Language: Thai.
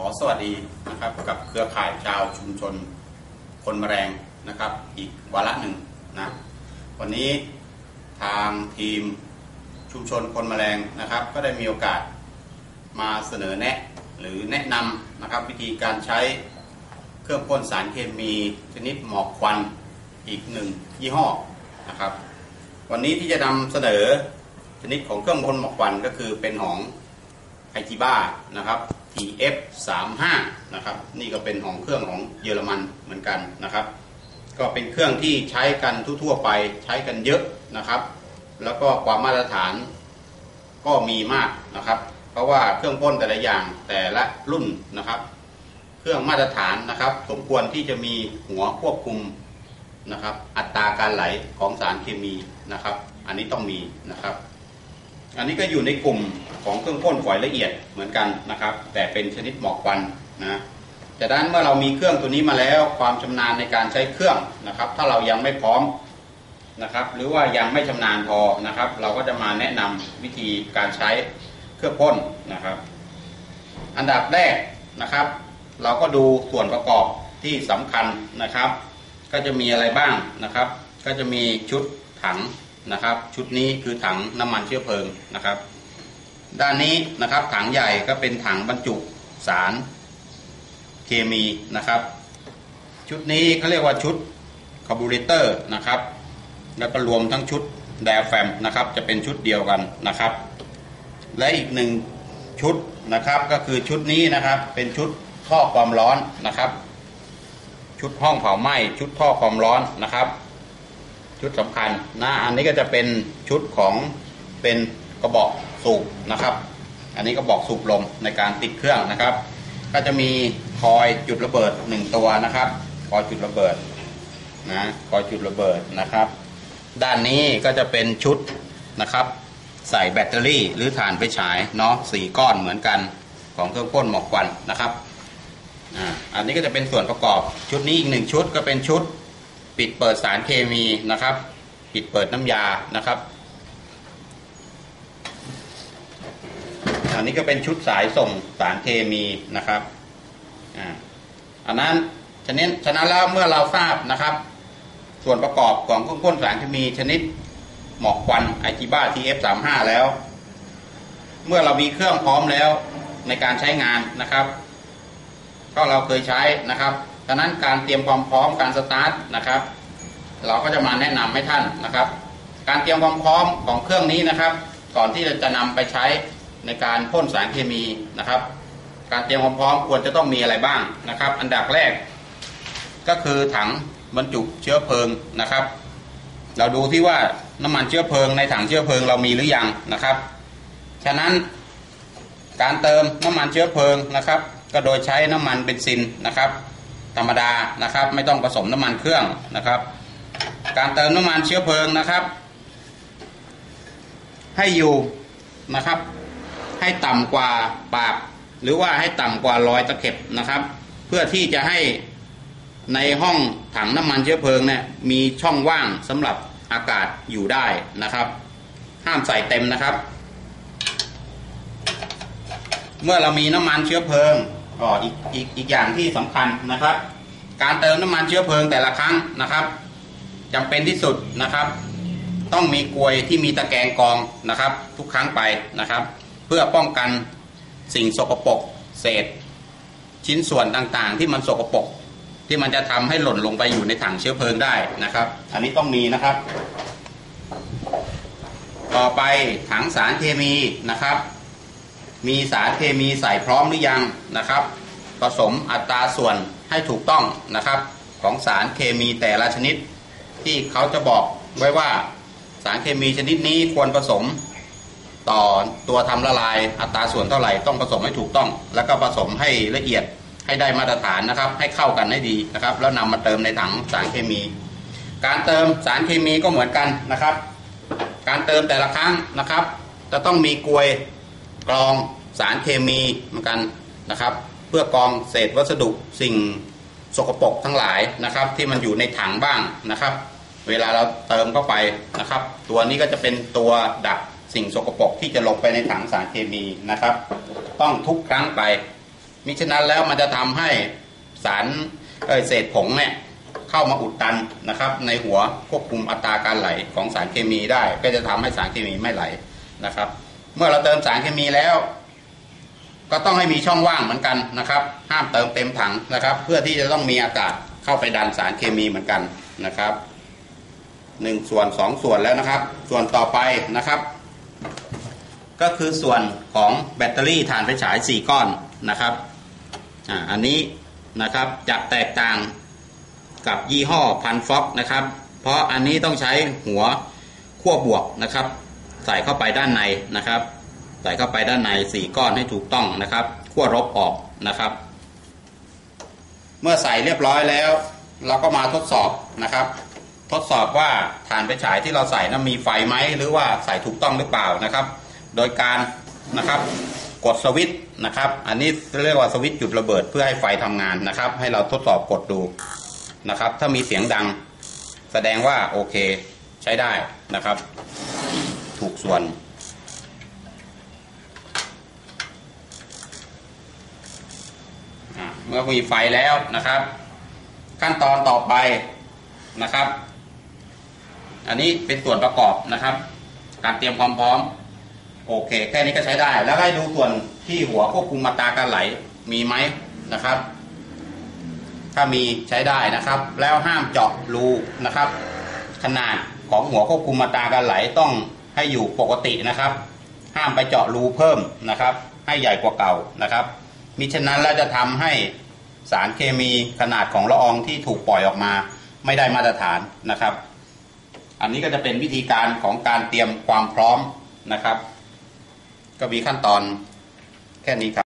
ขอสวัสดีนะครับกับเครือข่ายชาวชุมชนคนแมลงนะครับ อีกวาระหนึ่งนะวันนี้ทางทีมชุมชนคนแมลงนะครับ ก็ได้มีโอกาสมาเสนอแนะหรือแนะนำนะครับวิธีการใช้เครื่องพ่นสารเคมีชนิดหมอกควันอีกหนึ่งยี่ห้อนะครับ วันนี้ที่จะนำเสนอชนิดของเครื่องพ่นหมอกควันก็คือเป็นของไอจิบ้านะครับ TF 3 5 นะครับนี่ก็เป็นของเครื่องของเยอรมันเหมือนกันนะครับ ก็เป็นเครื่องที่ใช้กันทั่วๆไปใช้กันเยอะนะครับ แล้วก็ความมาตรฐานก็มีมากนะครับ เพราะว่าเครื่องพ่นแต่ละอย่างแต่ละรุ่นนะครับ เครื่องมาตรฐานนะครับ สมควรที่จะมีหัวควบคุมนะครับ อัตราการไหลของสารเคมีนะครับ อันนี้ต้องมีนะครับ อันนี้ก็อยู่ในกลุ่มของเครื่องพ่นฝอยละเอียดเหมือนกันนะครับ แต่เป็นชนิดหมอกควันนะจากนั้นเมื่อเรามีเครื่องตัวนี้มาแล้วความชำนาญในการใช้เครื่องนะครับ ถ้าเรายังไม่พร้อมนะครับ หรือว่ายังไม่ชำนาญพอนะครับ เราก็จะมาแนะนำวิธีการใช้เครื่องพ่นนะครับ อันดับแรกนะครับ เราก็ดูส่วนประกอบที่สำคัญนะครับ ก็จะมีอะไรบ้างนะครับ ก็จะมีชุดถัง นะครับ ชุดนี้คือถังน้ำมันเชื้อเพลิงนะครับ ด้านนี้นะครับถังใหญ่ก็เป็นถังบรรจุสารเคมีนะครับ ชุดนี้เขาเรียกว่าชุดคาร์บูเรเตอร์นะครับ แล้วก็รวมทั้งชุดไดอะแฟมนะครับ จะเป็นชุดเดียวกันนะครับ และอีกหนึ่งชุดนะครับก็คือชุดนี้นะครับเป็นชุดท่อความร้อนนะครับ ชุดห้องเผาไหม้ชุดท่อความร้อนนะครับ ชุดสำคัญนะอันนี้ก็จะเป็นชุดของเป็นกระบอกสูบนะครับ อันนี้กระบอกสูบลมในการติดเครื่องนะครับ ก็จะมีคอยจุดระเบิดหนึ่งตัวนะครับคอยจุดระเบิดนะคอยจุดระเบิดนะครับ ด้านนี้ก็จะเป็นชุดนะครับ ใส่แบตเตอรี่หรือถ่านไปฉายเนาะสี่ก้อนเหมือนกันของเครื่องพ่นหมอกควันนะครับอ่าอันนี้ก็จะเป็นส่วนประกอบชุดนี้อีกหนึ่งชุดก็เป็นชุด ปิดเปิดสารเคมีนะครับ ปิดเปิดน้ำยานะครับอันนี้ก็เป็นชุดสายส่งสารเคมีนะครับอ่าอันนั้นฉะนั้นฉะนั้นแล้วเมื่อเราทราบนะครับ ส่วนประกอบของเครื่องพ่นสารเคมีชนิดหมอกควันไอจิบ้า TF35 แล้ว เมื่อเรามีเครื่องพร้อมแล้วในการใช้งานนะครับ ก็เราเคยใช้นะครับ ดังนั้นการเตรียมความพร้อมการสตาร์ทนะครับ เราก็จะมาแนะนำให้ท่านนะครับ การเตรียมความพร้อมของเครื่องนี้นะครับ ก่อนที่จะนำไปใช้ในการพ่นสารเคมีนะครับ การเตรียมความพร้อมควรจะต้องมีอะไรบ้างนะครับ อันดับแรก ก็คือถังบรรจุเชื้อเพลิงนะครับ เราดูที่ว่าน้ำมันเชื้อเพลิงในถังเชื้อเพลิงเรามีหรือยังนะครับ ฉะนั้นการเติมน้ำมันเชื้อเพลิงนะครับ ก็โดยใช้น้ำมันเบนซินนะครับ ธรรมดานะครับ ไม่ต้องผสมน้ำมันเครื่องนะครับ การเติมน้ำมันเชื้อเพลิงนะครับ ให้อยู่นะครับ ให้ต่ำกว่าปาก หรือว่าให้ต่ำกว่ารอยตะเข็บนะครับ เพื่อที่จะให้ในห้องถังน้ำมันเชื้อเพลิงเนี่ยมีช่องว่างสำหรับอากาศอยู่ได้นะครับ ห้ามใส่เต็มนะครับ เมื่อเรามีน้ำมันเชื้อเพลิง อ๋ออีกอีกอีกอย่างที่สำคัญนะครับ การเติมน้ำมันเชื้อเพลิงแต่ละครั้งนะครับจำเป็นที่สุดนะครับ ต้องมีกลวยที่มีตะแกรงกรองนะครับ ทุกครั้งไปนะครับ เพื่อป้องกันสิ่งสกปรกเศษ ชิ้นส่วนต่างๆ ที่มันสกปรกที่มันจะทำให้หล่นลงไปอยู่ในถังเชื้อเพลิงได้นะครับ อันนี้ต้องมีนะครับ ต่อไปถังสารเคมีนะครับ มีสารเคมีใส่พร้อมหรือยังนะครับ ผสมอัตราส่วนให้ถูกต้องนะครับ ของสารเคมีแต่ละชนิด ที่เขาจะบอกไว้ว่าสารเคมีชนิดนี้ควรผสมต่อตัวทำละลายอัตราส่วนเท่าไหร่ต้องผสมให้ถูกต้อง แล้วก็ผสมให้ละเอียดให้ได้มาตรฐานนะครับ ให้เข้ากันให้ดีนะครับ แล้วนำมาเติมในถังสารเคมี การเติมสารเคมีก็เหมือนกันนะครับ การเติมแต่ละครั้งนะครับ จะต้องมีกลวย กรองสารเคมีเหมือนกันนะครับ เพื่อกรองเศษวัสดุสิ่งสกปรกทั้งหลายนะครับ ที่มันอยู่ในถังบ้างนะครับ เวลาเราเติมเข้าไปนะครับ ตัวนี้ก็จะเป็นตัวดักสิ่งสกปรกที่จะลงไปในถังสารเคมีนะครับ ต้องทุกครั้งไปมิฉะนั้นแล้วมันจะทำให้สารเอยเศษผงเนี่ยเข้ามาอุดตันนะครับ ในหัวควบคุมอัตราการไหลของสารเคมีได้ ก็จะทำให้สารเคมีไม่ไหลนะครับ เมื่อเราเติมสารเคมีแล้ว ก็ต้องให้มีช่องว่างเหมือนกันนะครับ ห้ามเติมเต็มถังนะครับ เพื่อที่จะต้องมีอากาศเข้าไปดันสารเคมีเหมือนกันนะครับหนึ่งส่วนสองส่วนแล้วนะครับ ส่วนต่อไปนะครับ ก็คือส่วนของแบตเตอรี่ถ่านไฟฉาย 4 ก้อนนะครับอ่าอันนี้นะครับจะแตกต่างกับยี่ห้อพันฟ็อกนะครับ เพราะอันนี้ต้องใช้หัวขั้วบวกนะครับ ใส่เข้าไปด้านในนะครับ ใส่เข้าไปด้านใน4ก้อนให้ถูกต้องนะครับขั้วลบออกนะครับ เมื่อใส่เรียบร้อยแล้ว เราก็มาทดสอบนะครับ ทดสอบว่าฐานไฟฉายที่เราใส่นั้นมีไฟไหมหรือว่าใส่ถูกต้องหรือเปล่านะครับ โดยการนะครับกดสวิตช์นะครับ อันนี้เรียกว่าสวิตช์จุดระเบิดเพื่อให้ไฟทำงานนะครับ ให้เราทดสอบกดดูนะครับ ถ้ามีเสียงดัง แสดงว่าโอเคใช้ได้นะครับ ส่วน เมื่อมีไฟแล้วนะครับ ขั้นตอนต่อไปนะครับ อันนี้เป็นส่วนประกอบนะครับ การเตรียมความพร้อม โอเค แค่นี้ก็ใช้ได้ แล้วให้ดูส่วนที่หัวควบคุมอัตราการไหลมีไหมนะครับ ถ้ามีใช้ได้นะครับ แล้วห้ามเจาะรูนะครับ ขนาดของหัวควบคุมอัตราการไหลต้อง ให้อยู่ปกตินะครับ ห้ามไปเจาะรูเพิ่มนะครับ ให้ใหญ่กว่าเก่านะครับ มิฉะนั้นแล้วจะทำให้สารเคมีขนาดของละอองที่ถูกปล่อยออกมา ไม่ได้มาตรฐานนะครับ อันนี้ก็จะเป็นวิธีการของการเตรียมความพร้อมนะครับ ก็มีขั้นตอนแค่นี้ครับ